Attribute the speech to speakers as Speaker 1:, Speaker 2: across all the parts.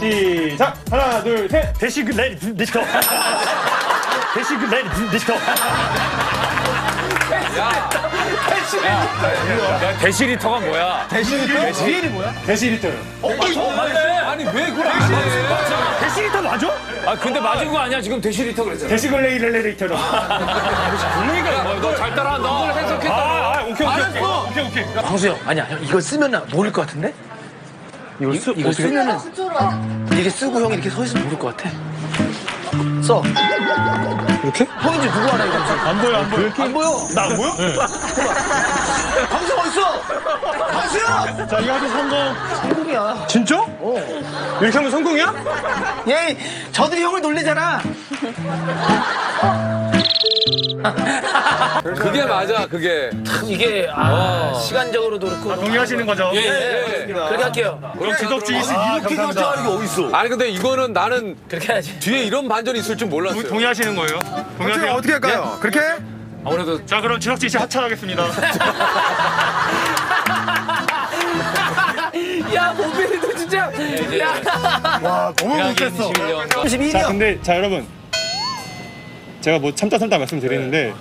Speaker 1: 시작. 하나, 둘, 셋.
Speaker 2: 대시그 레이 리스터. 대시그 레이 리스터.
Speaker 3: 데시리터가 뭐야?
Speaker 1: 데시리터요.
Speaker 3: 아니 왜 그걸 안 해?
Speaker 2: 대시리터 맞아?
Speaker 3: 아 근데 맞은 거 아니야? 지금 데시리터 그랬잖아.
Speaker 1: 데시글레이레레이터로.
Speaker 3: 분위기가 뭐야? 너 잘 따라한다. 뭘 해석했다.
Speaker 1: 아, 아, 오케이, 오케이, 오케이, 오케이, 오케이.
Speaker 4: 광수 형, 아니야. 형, 이거 쓰면 모를 것 같은데? 이걸 쓰, 이거 쓰면은 이렇게 쓰고 형이 이렇게 서 있으면 모를 것 같아. 써. 이렇게? 형인지 누구 알아 이거?
Speaker 1: 안 보여, 안 보여.
Speaker 4: 안 보여.
Speaker 1: 나 안 보여?
Speaker 4: 광수 어딨어? 광수야!
Speaker 1: 자, 이거 아주 성공.
Speaker 4: 성공이야.
Speaker 1: 진짜? 어. 이렇게 하면 성공이야?
Speaker 4: 얘 저들이 형을 놀리잖아.
Speaker 3: 그게 맞아. 그게.
Speaker 4: 이게 아, 시간적으로도 그렇고
Speaker 1: 동의하시는 거죠?
Speaker 3: 예.
Speaker 4: 그렇게 할게요.
Speaker 1: 그럼 지덕지 이시 이렇게 감사합니다.
Speaker 4: 어딨어?
Speaker 3: 아니 근데 이거는 나는
Speaker 4: 그렇게 해야지.
Speaker 3: 뒤에 이런 반전이 있을 줄 몰랐어요.
Speaker 1: 동의하시는 거예요? 동의하세요?
Speaker 5: 어떻게 할까요? 그렇게?
Speaker 3: 아무래도
Speaker 1: 자, 그럼 지덕지 씨 하차하겠습니다.
Speaker 4: 야, 보빈이도 진짜. 야.
Speaker 5: 와 너무 못했어.
Speaker 4: 32년.
Speaker 1: 자, 근데 자 여러분, 제가 뭐 참다 참다 말씀드리는데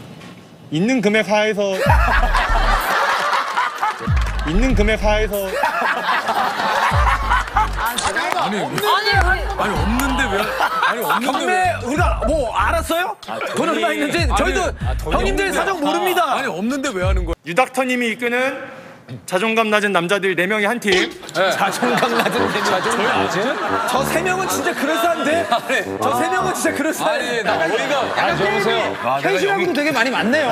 Speaker 1: 있는 금액 하에서 있는 금액 하에서
Speaker 3: 아니 없는데 왜? 아니 없는데 왜?
Speaker 4: 경매 우리가 뭐 알았어요? 돈 얼마 있는지 저희도
Speaker 3: 아, 돈이
Speaker 4: 형님들
Speaker 3: 없는데.
Speaker 4: 사정 모릅니다.
Speaker 3: 아니 없는데 왜 하는 거야?
Speaker 1: 유닥터님이 이끄는 자존감 낮은 남자들 4명이 한 팀.
Speaker 4: 자존감 낮은 데 자존감. 저세 명은 진짜 그럴싸한데? 저 세 명은 진짜 그럴싸해.
Speaker 3: 아니 나 어이가. 아 저보세요.
Speaker 4: 현실하고도 되게 많이 많네요.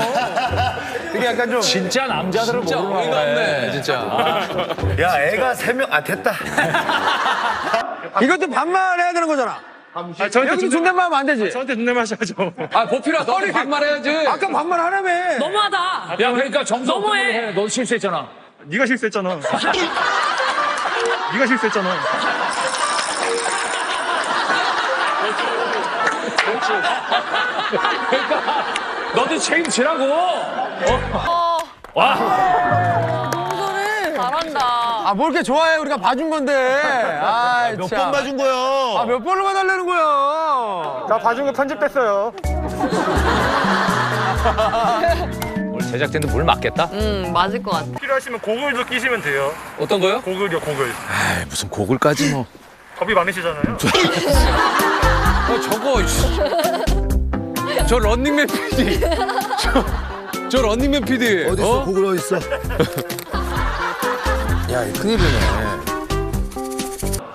Speaker 4: 되게 약간 좀.
Speaker 2: 진짜 남자들은
Speaker 3: 진짜 어이가 없네 진짜.
Speaker 5: 야 애가 세 명 아 됐다.
Speaker 4: 이것도 반말 해야 되는 거잖아.
Speaker 1: 아, 저한테
Speaker 4: 여기 존댓말 하면 안 되지.
Speaker 1: 저한테 존댓말 하셔야죠.
Speaker 3: 아 보필아 너 반말해야지.
Speaker 4: 아까 반말 하라며.
Speaker 6: 너무하다.
Speaker 2: 야 그러니까 정성
Speaker 6: 너무해.
Speaker 2: 너 실수했잖아.
Speaker 1: 네가 실수했잖아. 네가 실수했잖아.
Speaker 2: 너도 책임지라고.
Speaker 6: 잘한다.
Speaker 4: 아, 뭘 이렇게 좋아해. 우리가 봐준 건데. 아,
Speaker 5: 몇 번 봐준 거요?
Speaker 4: 아, 몇 번을 봐달라는 거야.
Speaker 1: 나 봐준 거 편집됐어요.
Speaker 3: 오늘 제작진도 물 맞겠다?
Speaker 6: 음, 맞을 것 같아.
Speaker 1: 필요하시면 고글도 끼시면 돼요.
Speaker 3: 어떤 거요?
Speaker 1: 고글요, 고글.
Speaker 3: 무슨 곡을까지 뭐.
Speaker 1: 겁이 많으시잖아요.
Speaker 3: 어 저거. 씨. 저 런닝맨 PD. 저, 저 런닝맨 PD.
Speaker 5: 어딨어? 고글 어딨어? 야 이거 큰일이네.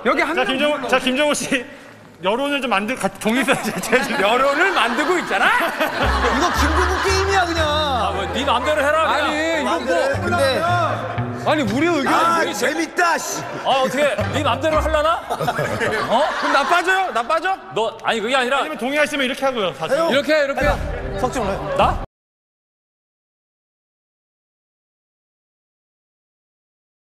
Speaker 4: 여기 한
Speaker 1: 자,
Speaker 4: 명.
Speaker 1: 김정우, 자, 김정우 씨. 여론을 좀 만들, 같이 동의서
Speaker 4: 여론을 만들고 있잖아? 이거 김종국 게임이야, 그냥.
Speaker 2: 네 마음대로 해라. 그냥.
Speaker 3: 아니 이거 뭐.
Speaker 5: 근데
Speaker 3: 아니 우리 의견이
Speaker 5: 아
Speaker 3: 재-
Speaker 5: 재밌다. 씨.
Speaker 2: 아 어떻게 네 마음대로 하려나? 어?
Speaker 4: 그럼 나 빠져요? 나 빠져?
Speaker 2: 너 아니 그게 아니라
Speaker 1: 아니면 동의하시면 이렇게 하고요. 사실.
Speaker 3: 이렇게 이렇게.
Speaker 4: 석정을 해.
Speaker 2: 나?